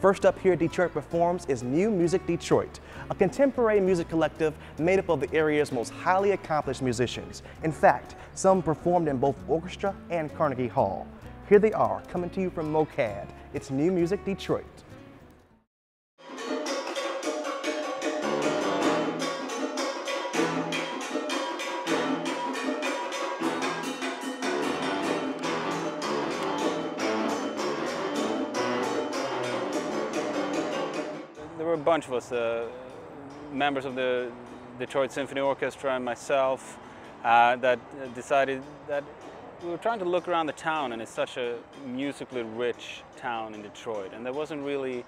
First up here at Detroit Performs is New Music Detroit, a contemporary music collective made up of the area's most highly accomplished musicians. In fact, some performed in both orchestra and Carnegie Hall. Here they are, coming to you from MOCAD. It's New Music Detroit. Bunch of us, uh, members of the Detroit Symphony Orchestra and myself, uh, that decided that we were trying to look around the town, and it's such a musically rich town in Detroit, and there wasn't really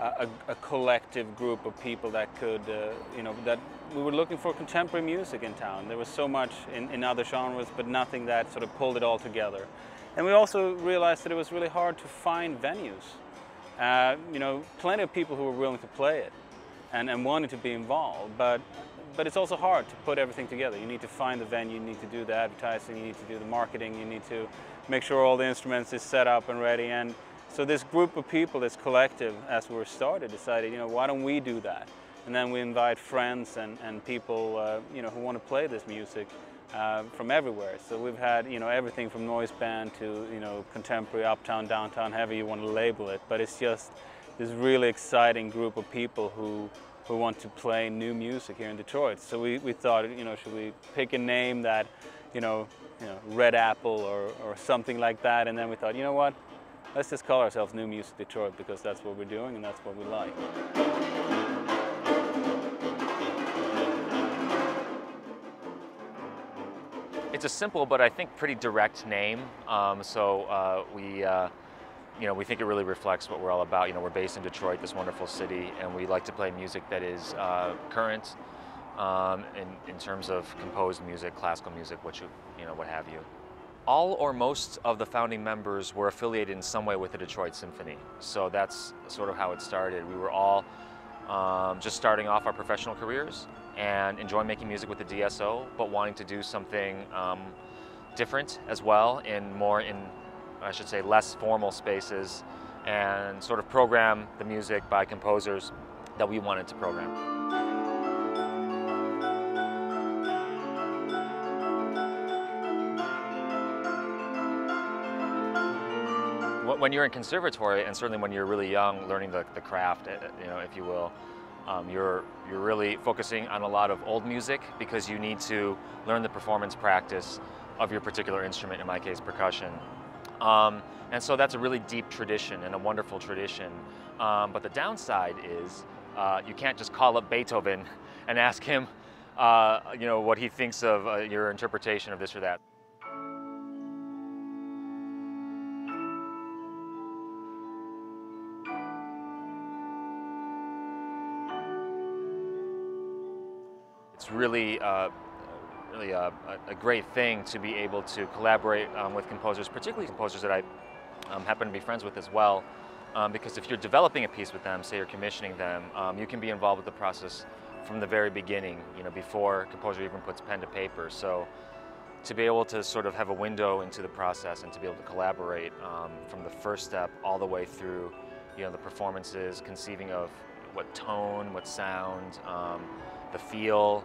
a, a collective group of people that could, uh, you know, that we were looking for contemporary music in town. There was so much in, in other genres, but nothing that sort of pulled it all together. And we also realized that it was really hard to find venues. Uh, you know, plenty of people who were willing to play it and, and wanted to be involved, but, but it's also hard to put everything together. You need to find the venue, you need to do the advertising, you need to do the marketing, you need to make sure all the instruments is set up and ready. And so this group of people, this collective, as we were started, decided, you know, why don't we do that? And then we invite friends and, and people, uh, you know, who want to play this music uh, from everywhere. So we've had, you know, everything from noise band to, you know, contemporary, uptown, downtown, however you want to label it. But it's just this really exciting group of people who, who want to play new music here in Detroit. So we, we thought, you know, should we pick a name that, you know, you know, Red Apple or, or something like that. And then we thought, you know what, let's just call ourselves New Music Detroit because that's what we're doing and that's what we like. It's a simple but I think pretty direct name. Um, so uh, we, uh, you know, we think it really reflects what we're all about. You know, we're based in Detroit, this wonderful city, and we like to play music that is uh, current um, in, in terms of composed music, classical music, what you, you know, what have you. All or most of the founding members were affiliated in some way with the Detroit Symphony. So that's sort of how it started. We were all um, just starting off our professional careers and enjoy making music with the DSO, but wanting to do something um, different as well in more in, I should say, less formal spaces and sort of program the music by composers that we wanted to program. When you're in conservatory, and certainly when you're really young, learning the, the craft, eh, you know, if you will, um, you're, you're really focusing on a lot of old music because you need to learn the performance practice of your particular instrument, in my case, percussion. Um, and so that's a really deep tradition and a wonderful tradition. Um, but the downside is uh, you can't just call up Beethoven and ask him uh, you know, what he thinks of uh, your interpretation of this or that. It's really, uh, really a, a, great thing to be able to collaborate um, with composers, particularly composers that I um, happen to be friends with as well. Um, because if you're developing a piece with them, say you're commissioning them, um, you can be involved with the process from the very beginning, you know, before composer even puts pen to paper. So to be able to sort of have a window into the process and to be able to collaborate um, from the first step all the way through, you know, the performances, conceiving of what tone, what sound, um, the feel,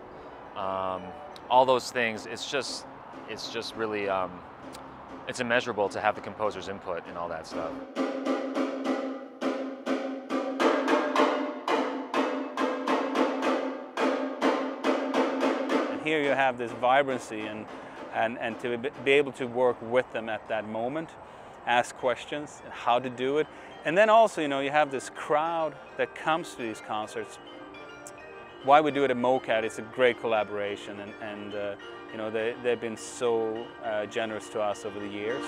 um, all those things. It's just, it's just really, um, it's immeasurable to have the composer's input and all that stuff. And here you have this vibrancy and, and, and to be able to work with them at that moment, ask questions, and how to do it. And then also, you know, you have this crowd that comes to these concerts why we do it at MOCAD it's a great collaboration and, and uh, you know, they, they've been so uh, generous to us over the years.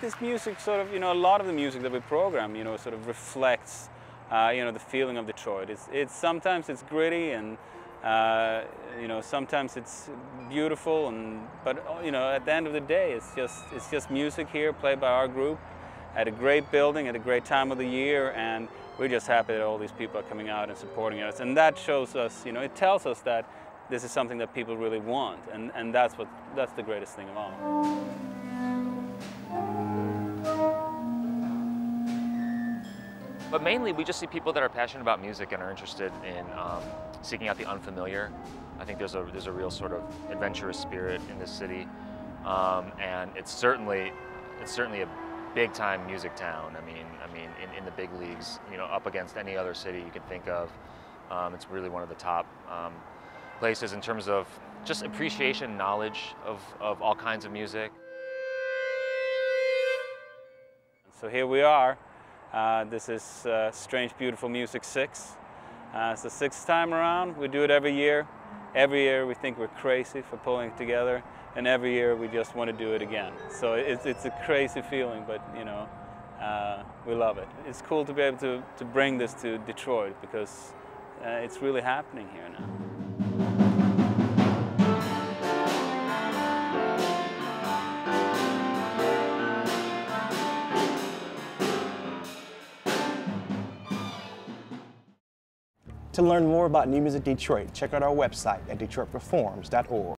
This music sort of, you know, a lot of the music that we program, you know, sort of reflects, uh, you know, the feeling of Detroit. It's, it's sometimes it's gritty and, uh, you know, sometimes it's beautiful and, but, you know, at the end of the day, it's just, it's just music here played by our group at a great building, at a great time of the year, and we're just happy that all these people are coming out and supporting us. And that shows us, you know, it tells us that this is something that people really want, and, and that's, what, that's the greatest thing of all. But mainly, we just see people that are passionate about music and are interested in um, seeking out the unfamiliar. I think there's a there's a real sort of adventurous spirit in this city, um, and it's certainly it's certainly a big time music town. I mean, I mean, in, in the big leagues, you know, up against any other city you can think of. Um, it's really one of the top um, places in terms of just appreciation, knowledge of, of all kinds of music. So here we are. Uh, this is uh, Strange Beautiful Music 6. Uh, it's the sixth time around. We do it every year. Every year we think we're crazy for pulling it together, and every year we just want to do it again. So it's, it's a crazy feeling, but you know, uh, we love it. It's cool to be able to, to bring this to Detroit because uh, it's really happening here now. To learn more about New Music Detroit, check out our website at detroitperforms.org.